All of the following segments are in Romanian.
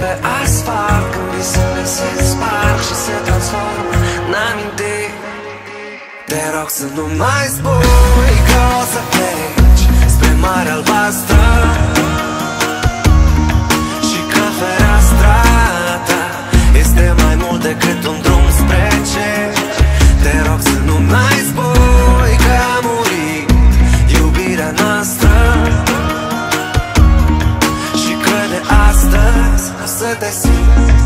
pe asfalt Când visele se sparg și se transformă în amintiri Te rog să nu mai spui că o să pleci Spre mare albastră Și că fereastra ta Este mai mult decât un drum spre cer. Te rog să nu mai spui acontece.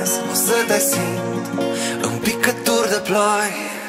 visez, o să te simt În picături de ploi.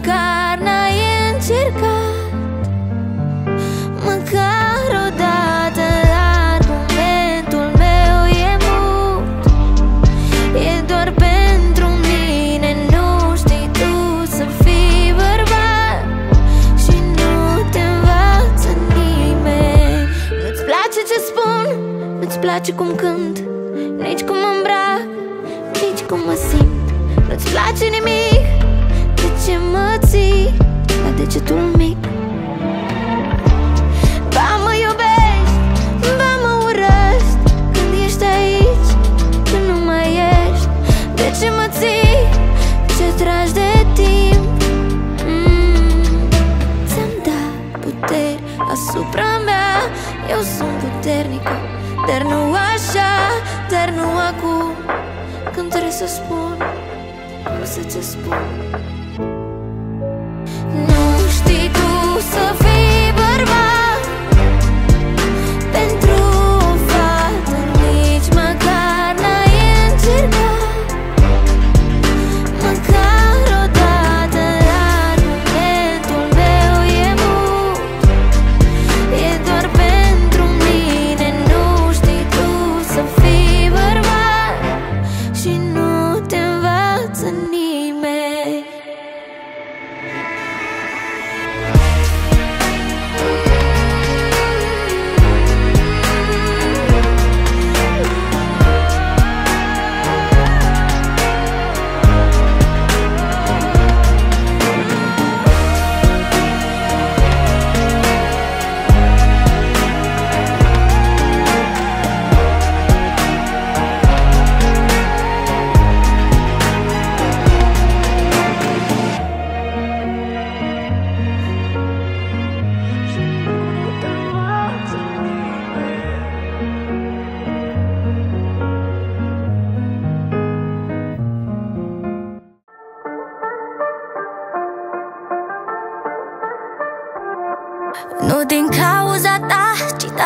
măcar n-ai încercat. Măcar odată, dar momentul meu e mult. E doar pentru mine, nu știi tu să fii bărbat. Și nu te învață nimeni. Nu-ți place ce spun, nu-ți place cum cânt Nici cum mă îmbrac, nici cum mă simt. Nu-ți place nimic degetul mic. Ba mă iubești, ba mă urăști. Când ești aici, când nu mai ești De ce mă ții, ce tragi de timp? Mm. Ți-am dat puteri asupra mea. Eu sunt puternică, dar nu așa Dar nu acum, când trebuie să spun Cum să ți spun.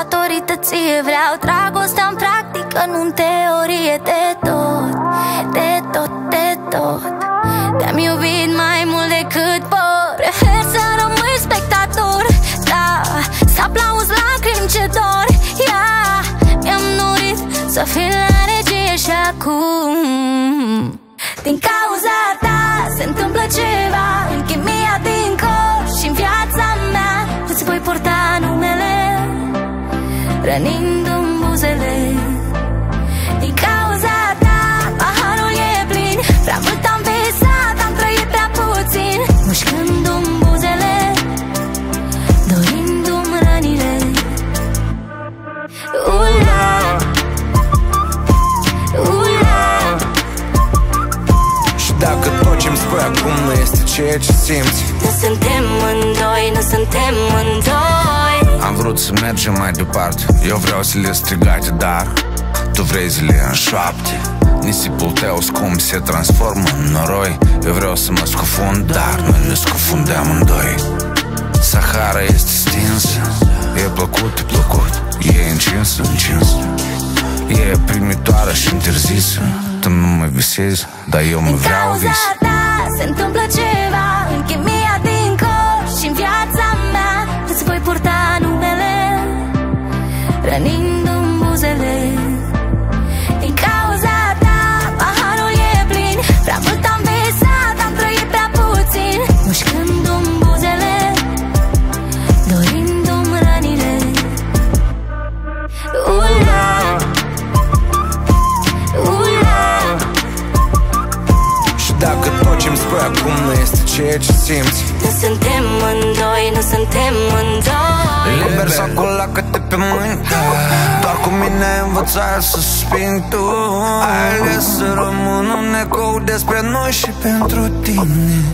Datorită ție Vreau dragostea în practică, nu în teorie De tot, de tot, de tot. Te-am iubit mai mult decât pot Prefer să rămâi spectator. Da, să aplauzi lacrimi ce dor. Yeah, Mi-am nurit să fii la regie și acum. Din cauza ta se întâmplă ceva. În chimia din corp și în viața mea Îți voi purta numele Rănindu-mi buzele Din cauza ta paharul e plin. Prea mult am visat, am trăit prea puțin. Mușcându-mi buzele Dorindu-mi rănile ceea ce simți. Nu suntem mândoi, nu suntem mândoi Am vrut să mergem mai departe. Eu vreau să le strigate, dar Tu vrei să le înșoapte. Nisipul tău scump se transformă în noroi. Eu vreau să mă scufund, dar noi ne scufundăm în doi. Sahara este stinsă E plăcut, e plăcut. E încins, încins. E primitoare și interzisă. Tu nu mă visezi, dar eu mă Din vreau cauza vis. ta se întâmplă ceva purta numele Rănindu-mi ceea ce simți. Nu suntem mândoi, nu suntem mândoi Liber. sau cu lacăte pe mâini Doar cu mine ai învățat să suspini tu. Ai ales să rămân un ecou despre noi și pentru tine.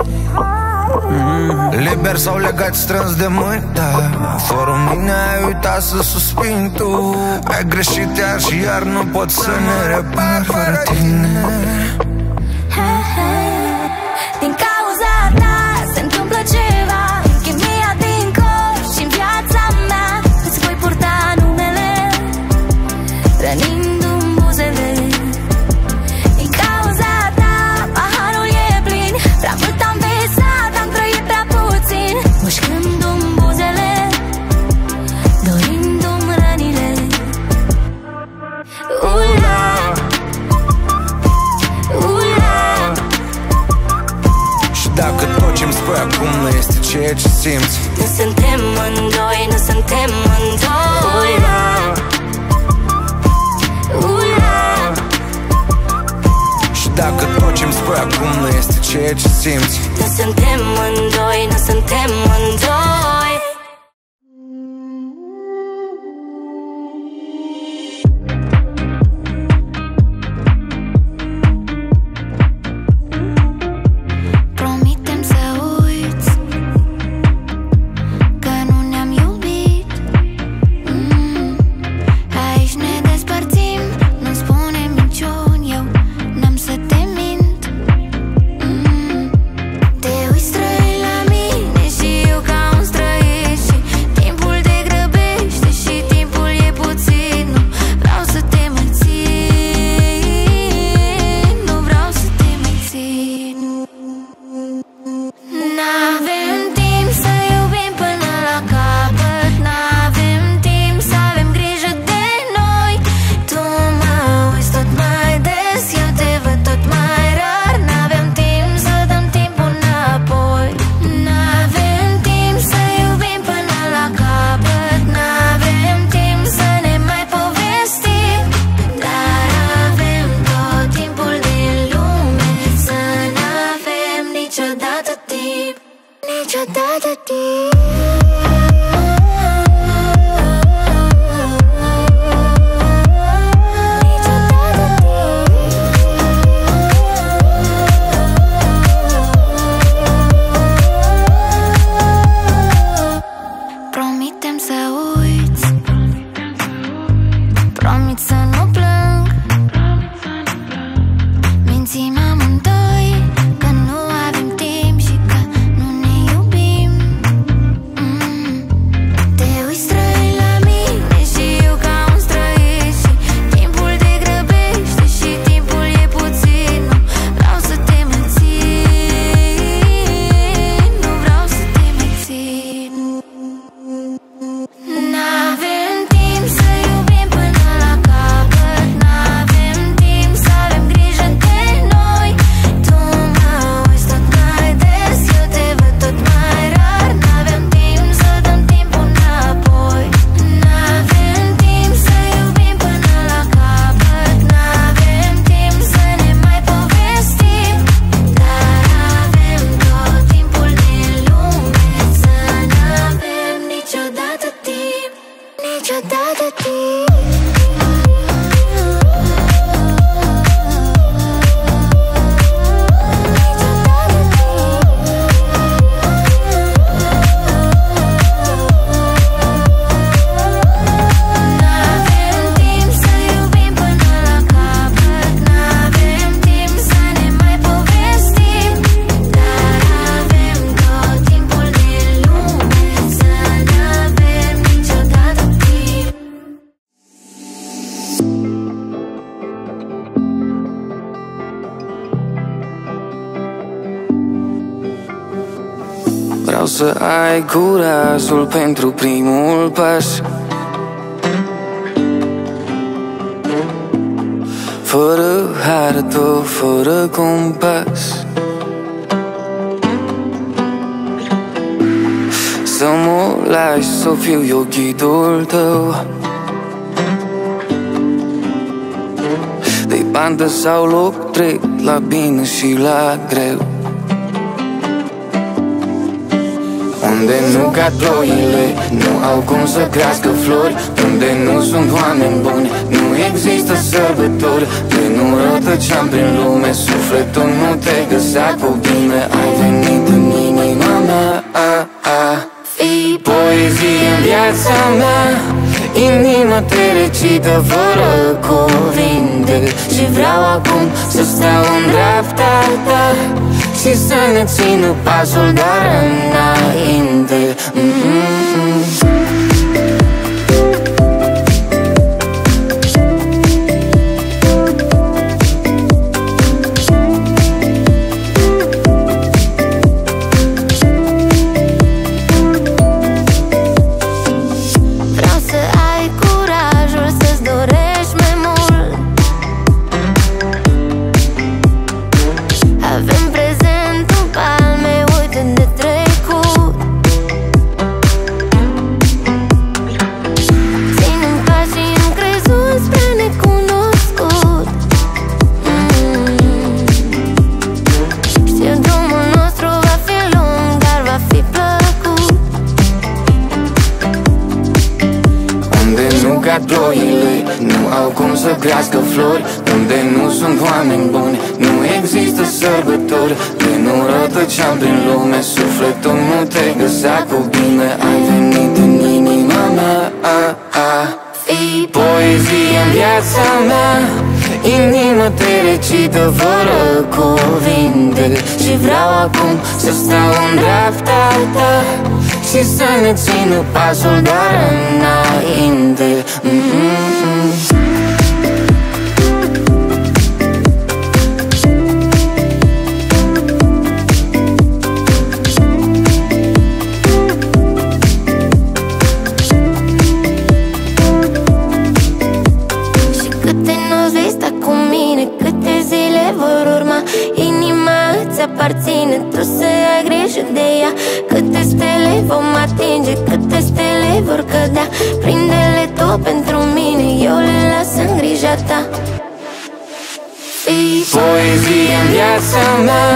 Mm. Liber sau legat strâns de mâini da. Fără mine ai uitat să suspini tu. Ai greșit iar și iar nu pot să ne repar fără tine dacă tot ce-mi spui acum nu este ceea ce simți. Nu suntem mândoi, nu suntem mândoi Ula. Și dacă tot ce-mi spui acum nu este ceea ce simți. Nu suntem mândoi, nu suntem mândoi să ai curajul pentru primul pas. Fără hartă, fără compas. Să mă lași să fiu eu ghidul tău. De bandă sau loc drept La bine și la greu Unde nu cad ploile Nu au cum să crească flori Unde nu sunt oameni buni Nu există sărbători. De nu rătăceam prin lume Sufletul nu te găsea cu bine. Ai venit în inima mea a, a. Fii poezie în viața mea Inima te recită fără cuvinte. Și vreau acum să stau în dreapta ta și să ne țină pasul doar înainte mm-hmm. pasul doar înainte aparține Tu să ai grijă de ea. Câte stele vom atinge Câte stele vor cădea. Prinde-le tot pentru mine Eu le las în grija ta. Poezie în viața mea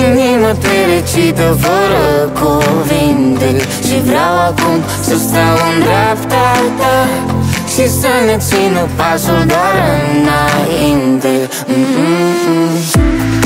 Inima te recită fără cuvinte. Și vreau acum să stau în dreapta ta Și să ne țină pasul doar înainte mm-hmm. acasă la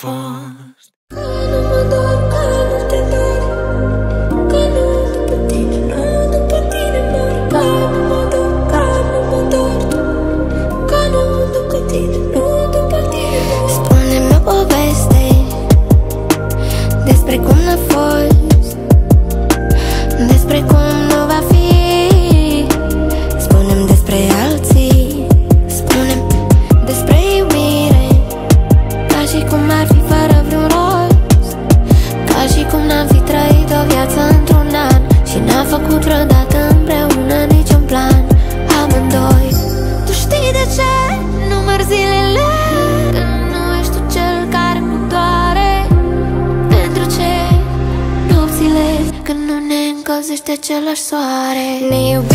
cum același soare. Ne iubita